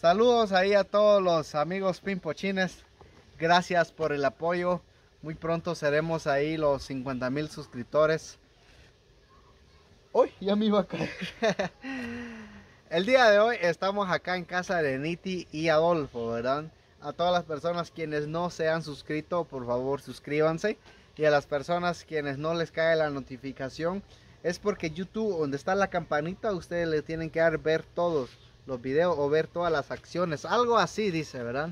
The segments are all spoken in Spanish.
Saludos ahí a todos los amigos pimpochines. Gracias por el apoyo. Muy pronto seremos ahí los 50 mil suscriptores. Uy, ya me iba a caer. el día de hoy estamos acá en casa de Niti y Adolfo, ¿verdad? A todas las personas quienes no se han suscrito, por favor suscríbanse. Y a las personas quienes no les cae la notificación, es porque YouTube, donde está la campanita, ustedes le tienen que dar ver todos los videos o ver todas las acciones. Algo así dice, ¿verdad?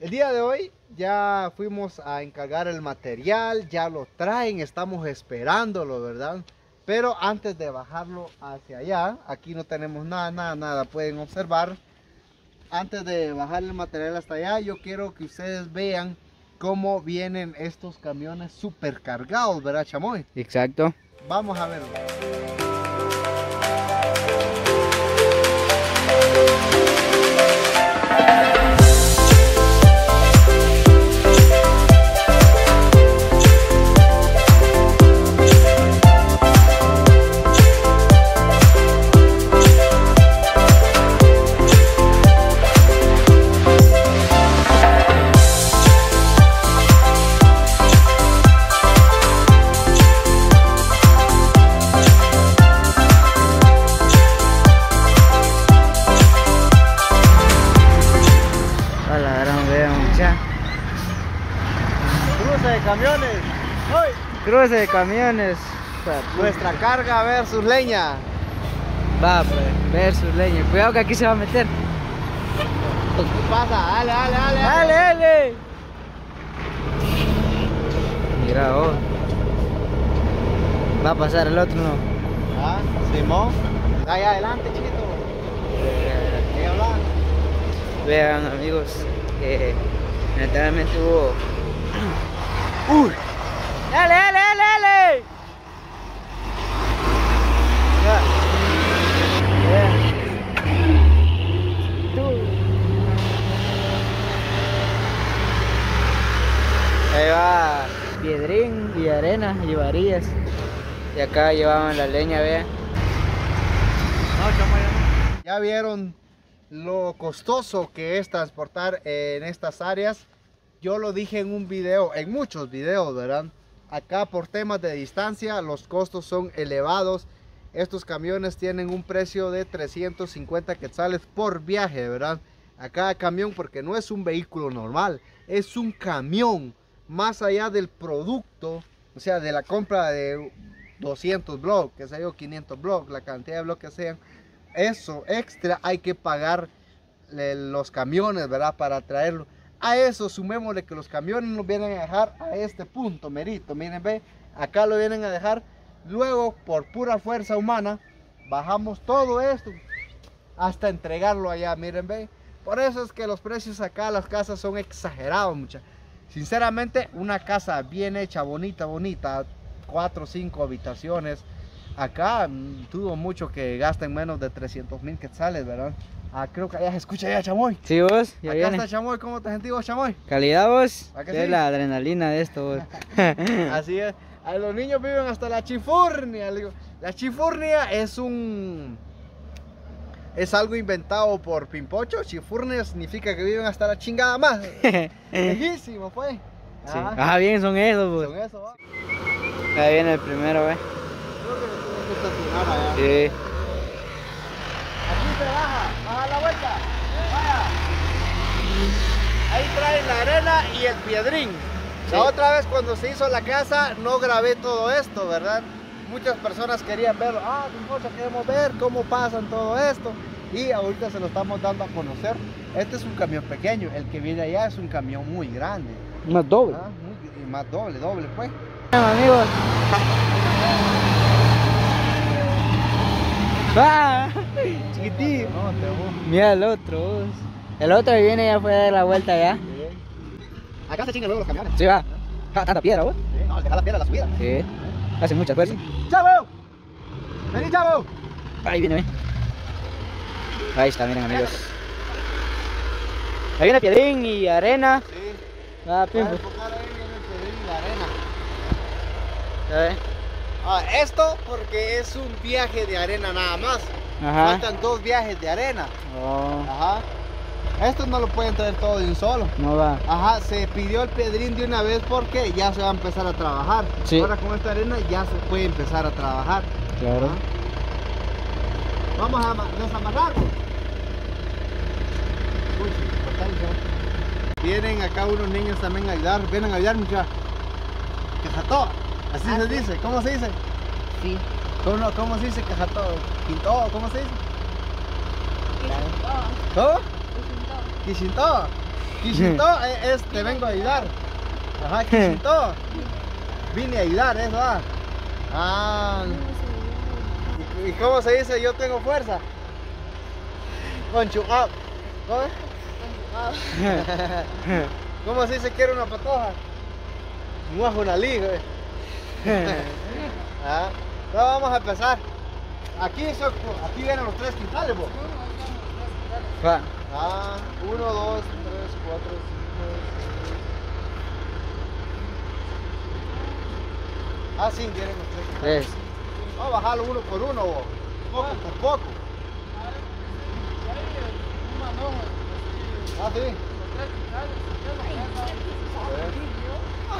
El día de hoy ya fuimos a encargar el material, ya lo traen, estamos esperándolo, ¿verdad? Pero antes de bajarlo hacia allá, aquí no tenemos nada, nada, nada, pueden observar. Antes de bajar el material hasta allá, yo quiero que ustedes vean cómo vienen estos camiones super cargados, ¿verdad, Chamoy? Exacto. Vamos a verlo. Cruce de camiones. Cruce de camiones. Nuestra carga versus leña. Va, pues, versus leña. Cuidado que aquí se va a meter. ¿Qué pasa? Dale, dale, dale. ¡Dale, dale! Mira. Va a pasar el otro, ¿no? Ah, Simón. Ahí adelante, chiquito. ¿Qué hablas? Vean, amigos, que literalmente hubo. ¡Uy! ¡Dale, dale, dale, dale! Ahí va piedrín y arena y varillas. Y acá llevaban la leña, vean. Ya vieron lo costoso que es transportar en estas áreas. Yo lo dije en un video, en muchos videos, ¿verdad? Acá por temas de distancia los costos son elevados. Estos camiones tienen un precio de 350 quetzales por viaje, ¿verdad? A cada camión porque no es un vehículo normal, es un camión. Más allá del producto, o sea, de la compra de 200 bloques, que sé yo, 500 bloques, la cantidad de bloques que sean, eso extra hay que pagar los camiones, ¿verdad? Para traerlo. A eso sumémosle que los camiones nos vienen a dejar a este punto, merito. Miren, ve, acá lo vienen a dejar. Luego, por pura fuerza humana, bajamos todo esto hasta entregarlo allá. Miren, ve. Por eso es que los precios acá, las casas son exagerados, mucha. Sinceramente, una casa bien hecha, bonita, bonita, cuatro o cinco habitaciones. Acá mm, dudo mucho que gasten menos de 300 mil quetzales, ¿verdad? Ah, creo que allá se escucha ya, Chamoy. Sí, vos, ya Acá viene. está Chamoy, ¿cómo te sentís vos, Chamoy? Calidad vos, ¿A que es sí? la adrenalina de esto vos. Así es. A los niños viven hasta la chifurnia. La chifurnia es un... Es algo inventado por Pimpocho. Chifurnia significa que viven hasta la chingada más. Lejísimo, pues. Sí. Ah, bien, son esos vos. Va. Ahí viene el primero, ve. Sí. Aquí se baja, baja la vuelta. Vaya. Ahí traen la arena y el piedrín. Sí. La otra vez cuando se hizo la casa no grabé todo esto, ¿verdad? Muchas personas querían verlo. Ah, Pimpocho, queremos ver cómo pasan todo esto. Y ahorita se lo estamos dando a conocer. Este es un camión pequeño. El que viene allá es un camión muy grande. Más doble. Ah, muy- más doble, doble, pues. amigos. Va, chiquitín. No, te voy. Mira el otro, vos. El otro que viene ya fue a dar la vuelta ya. Acá se chingan luego los camiones. Sí, va. Ah, tanta piedra, vos. Sí, no, deja la piedra a la subida. Sí. Hace mucha fuerza. ¡Chavo! ¡Vení, chavo! Ahí viene, ve. Ahí está, miren, amigos. Ahí viene piedrín y arena. Sí. Ah, Voy a enfocar ahí en el pedrín y la arena. Ya ve. Ah, esto porque es un viaje de arena nada más. Ajá. Faltan dos viajes de arena. Oh, Ajá. Estos no lo pueden traer todo de un solo. no va. Ajá, se pidió el pedrín de una vez porque ya se va a empezar a trabajar. Sí. Ahora con esta arena ya se puede empezar a trabajar. Claro. Ajá. Vamos a ama- desamarrarlo. Vienen acá unos niños también a ayudar. Vienen a ayudar, muchachos. Cajató. Así Ah, se dice. ¿Cómo se dice? Sí. ¿Cómo, cómo se dice cajató? Quintó, ¿cómo se dice? ¿Cómo? Quisintó. Quisintó es, es te vengo a ayudar. Ajá, Quisintó. Vine a ayudar, eso ah. Ah. ¿Y cómo se dice yo tengo fuerza? Conchu up. ¿Cómo? ¿Cómo se dice quiero una patoja? Muajo una liga. Ah, no, vamos a empezar. Aquí, son- aquí vienen los tres quintales, vos. Va. Ah, 1, 2, 3, 4, 5, 6. Ah, sí, vienen los tres quintales. Es. Vamos a bajarlo uno por uno, vos. Poco por poco. Ah, sí.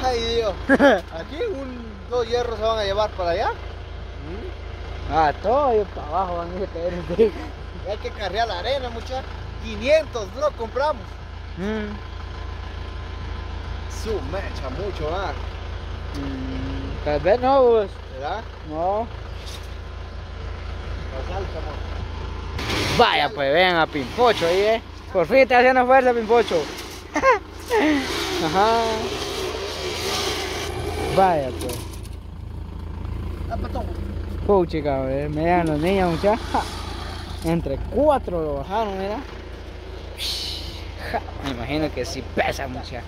Ay, Dios. Aquí un, dos hierros se van a llevar para allá. Ah, todo y para abajo van a ir a caer. Hay que carrear la arena, muchachos. 500, lo compramos. Mm. Su mecha, mucho, ¿ah? Mm, Tal vez no, vos. ¿Verdad? No. Vaya, pues vean a Pimpocho ahí, eh. Por fin está haciendo fuerza, Pimpocho. Ajá. Vaya, pues. Ah, patón. Cabrón. eh, los niños, muchachos. Entre cuatro lo bajaron, mira. Me imagino que sí pesa, mucha.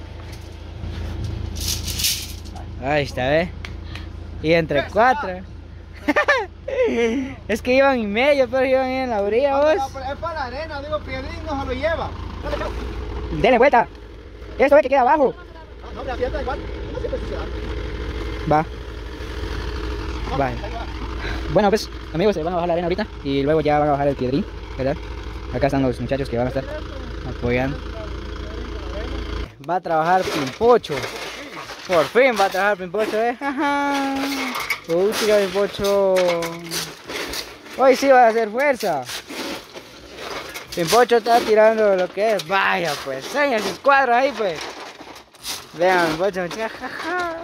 Ahí está, ¿ves? Y entre cuatro. es que iban y medio, pero iban en la orilla, vos. es para la arena, digo, Piedrín no se lo lleva. Dale, chao. Dele vuelta. Eso es que queda abajo. No, no, mira, fíjate, igual. No siempre se da. Va. Vale. Bueno, pues, amigos, se van a bajar la arena ahorita y luego ya van a bajar el piedrín, ¿verdad? Acá están los muchachos que van a estar apoyando. Va a trabajar Pimpocho. Por fin va a trabajar Pimpocho, ¿eh? Uy, chica, Pimpocho. Hoy sí va a hacer fuerza. Pimpocho está tirando lo que es. Vaya, pues, enseña sus cuadros ahí, pues. Vean, Pimpocho, jaja.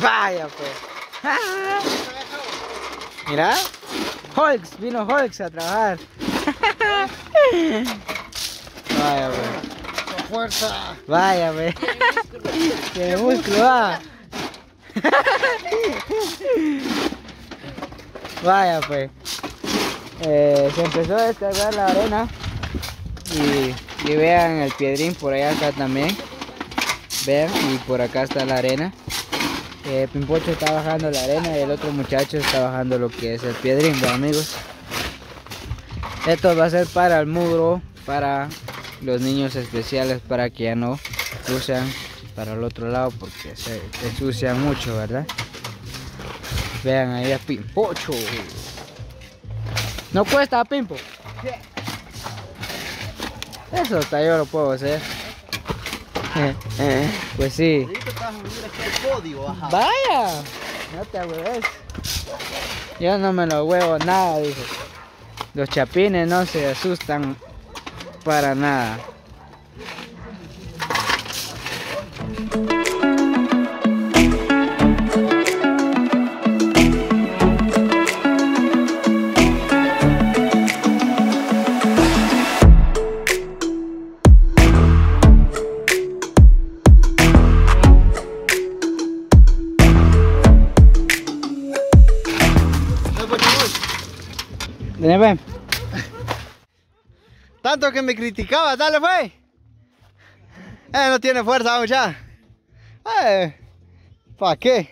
Vaya, pues. Mira, Hulks, vino Hulks a trabajar. Vaya, pues. Con fuerza. Vaya, pues. Tiene músculo, va. Vaya, pues. Eh, se empezó a descargar la arena. Y, y vean el piedrín por allá acá también. Vean, y por acá está la arena. Eh, Pimpocho está bajando la arena y el otro muchacho está bajando lo que es el piedrín, ¿verdad, amigos. Esto va a ser para el muro, para los niños especiales, para que ya no usen para el otro lado porque se ensucian mucho, ¿verdad? Vean ahí a Pimpocho. No cuesta, Pimpo. Eso hasta yo lo puedo hacer. Pues sí. Ahorita estás a venir aquí al podio, ajá. Vaya, no te hueves. Yo no me lo huevo nada, dijo. Los chapines no se asustan para nada. Tanto que me criticaba, dale, fue. Eh, no tiene fuerza, mucha. Eh, ¿para qué?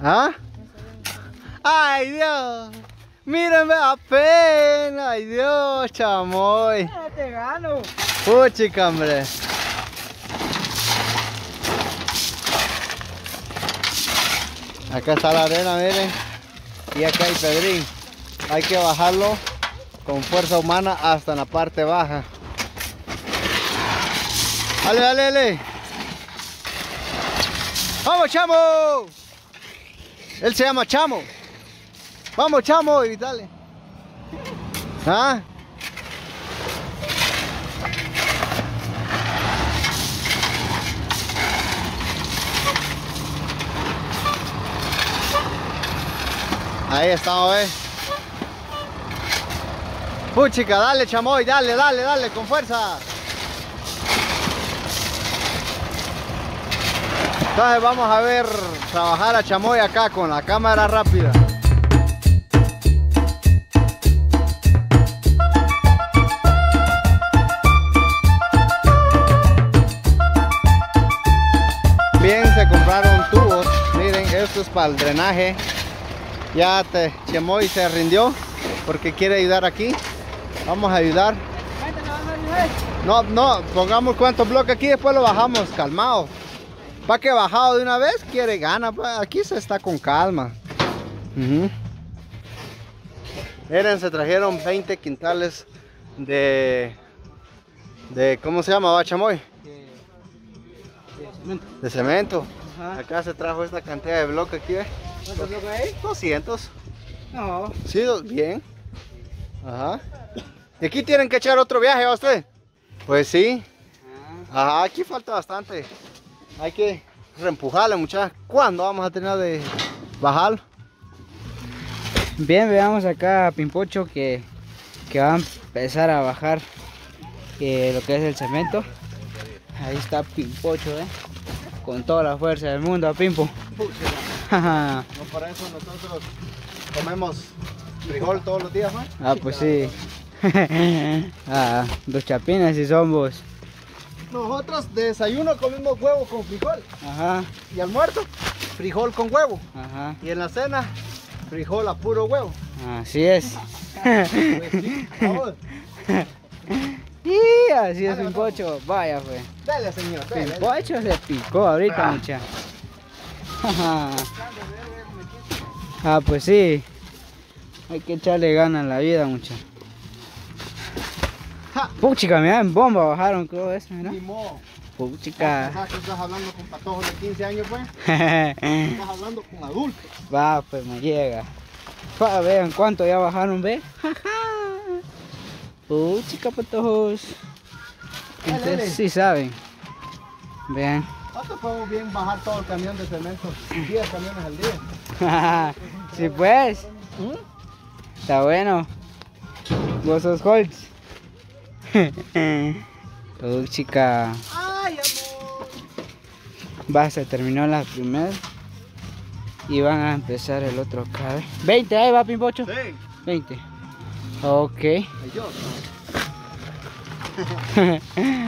¿Ah? Ay, Dios. Mírenme apenas. Ay, Dios, chamoy. te gano. Puchica, hombre. Acá está la arena, miren. Y acá hay pedrín. hay que bajarlo con fuerza humana hasta en la parte baja. Dale, dale, dale. ¡Vamos, chamo! Él se llama Chamo. Vamos, Chamo, y dale. ¿Ah? Ahí estamos, eh. Puchica, dale, chamoy, dale, dale, dale, con fuerza. Entonces vamos a ver trabajar a chamoy acá con la cámara rápida. Bien, se compraron tubos. Miren, esto es para el drenaje. Ya te, Chamoy se rindió porque quiere ayudar aquí. Vamos a ayudar. No, no, pongamos cuántos bloques aquí, después lo bajamos, calmado. Para que bajado de una vez, quiere gana. Aquí se está con calma. Ujú. Miren, se trajeron 20 quintales de... de ¿Cómo se llama, Bachamoy? De cemento. Ajá. Acá se trajo esta cantidad de bloques aquí, ¿eh? ¿Cuántos bloques hay? 200. No. Sí, bien. Ajá. ¿Y aquí tienen que echar otro viaje a usted? Pues sí. Ajá, aquí falta bastante. Hay que reempujarle, muchachos. ¿Cuándo vamos a tener de bajarlo? Bien, veamos acá a Pimpocho que, que va a empezar a bajar eh, lo que es el cemento. Ahí está Pimpocho, eh. Con toda la fuerza del mundo, a Pimpo. ah, No, para eso nosotros comemos frijol todos los días, ¿no? pues sí. ah, dos chapines y somos. Nosotros de desayuno comemos huevo con frijol. Ajá, Y almuerzo, frijol con huevo. ajá. Y en la cena, frijol a puro huevo. Así es. Pues sí, y así es Dale, Pimpocho. Vaya, pues. Dale, señor. dale. Pimpocho se picó ahorita, Ah. mucha. ah, pues sí. Hay que echarle ganas a la vida, mucha. Puchica, mira, en bomba bajaron todo eso, mira. Puchica. ¿Sabes que estás hablando con patojos de 15 años, pues? Estás hablando con adultos. Va, pues me llega. Pa, vean cuánto ya bajaron, ve. Puchica, patojos. Ustedes sí saben. Vean. Nosotros podemos bien bajar todo el camión de cemento, 10 camiones al día. sí, pues. Está bueno. Vos sos Holtz. Puchica. ¡Ay, amor! Va, se terminó la primera. Y van a empezar el otro. ¿eh? 20, ahí va, Pimpocho. Sí, 20. Ok.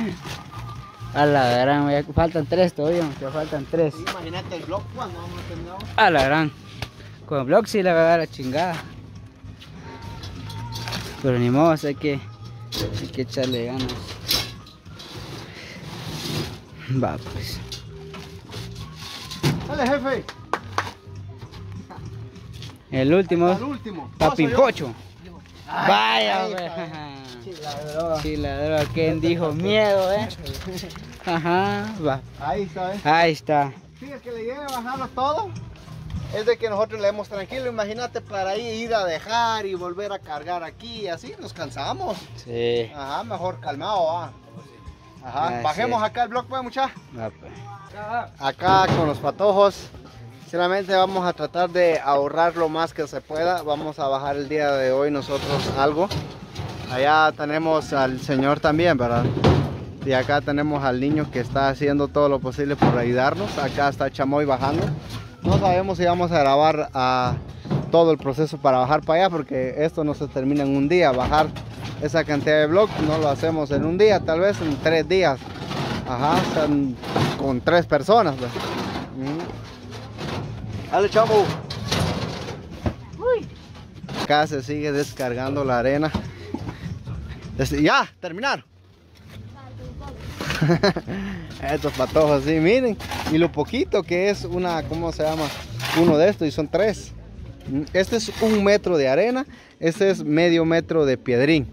A la gran, ya faltan tres todavía, faltan tres. Imagínate el blog cuando vamos a terminar. A la gran. Con el blog sí le va a dar la chingada. Pero ni modo, hay que, hay que echarle ganas. Va pues. Dale, jefe. El último, Al último. Papi Paso yo. Pocho. Ay, Vaya, ay, pues. Chiladero. Chiladero, ¿quién dijo miedo, eh? Ajá, va. Ahí está, ¿eh? Ahí está. Sí, el que le llegue a bajarlo todo es de que nosotros le demos tranquilo. Imagínate para ahí ir a dejar y volver a cargar aquí y así nos cansamos. Sí. Ajá, mejor calmado, va. Ajá, bajemos acá el bloque, pues, muchachos. Pues. acá con los patojos. Sinceramente vamos a tratar de ahorrar lo más que se pueda. Vamos a bajar el día de hoy nosotros algo. Allá tenemos al señor también, ¿verdad? Y acá tenemos al niño que está haciendo todo lo posible por ayudarnos. Acá está Chamoy bajando. No sabemos si vamos a grabar ah, todo el proceso para bajar para allá porque esto no se termina en un día. Bajar esa cantidad de bloques no lo hacemos en un día, tal vez en tres días. Ajá, están con tres personas. pues. Mm. Dale, chavo. Acá se sigue descargando la arena. Des- Ya, terminar. Estos patojos, sí, miren. Y lo poquito que es una, ¿cómo se llama? Uno de estos y son tres. Este es un metro de arena, este es medio metro de piedrín.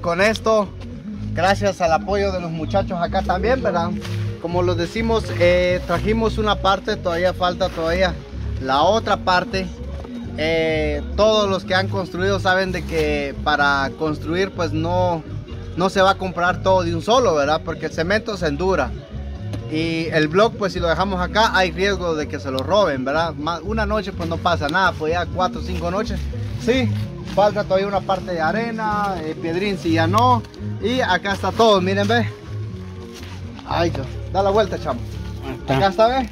Con esto gracias al apoyo de los muchachos acá también verdad como los decimos eh, trajimos una parte todavía falta todavía la otra parte. Eh, todos los que han construido saben de que para construir pues no no se va a comprar todo de un solo verdad porque el cemento se endura. Y el blog pues si lo dejamos acá hay riesgo de que se lo roben verdad una noche pues no pasa nada pues ya cuatro o cinco noches sí falta todavía una parte de arena, eh, piedrín si ya no. Y acá está todo, miren, ve. Ay, da la vuelta, chamo. Acá está, ve.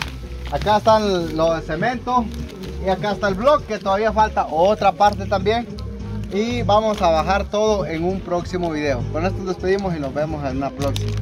Acá están los de cemento. Y acá está el bloque, que todavía falta otra parte también. Y vamos a bajar todo en un próximo video. Con esto nos despedimos y nos vemos en una próxima.